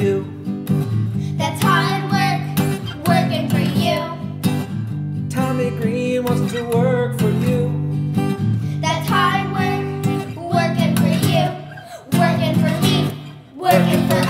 you. That's hard work, working for you. Tommy Greene wants to work for you. That's hard work, working for you. Working for me, working for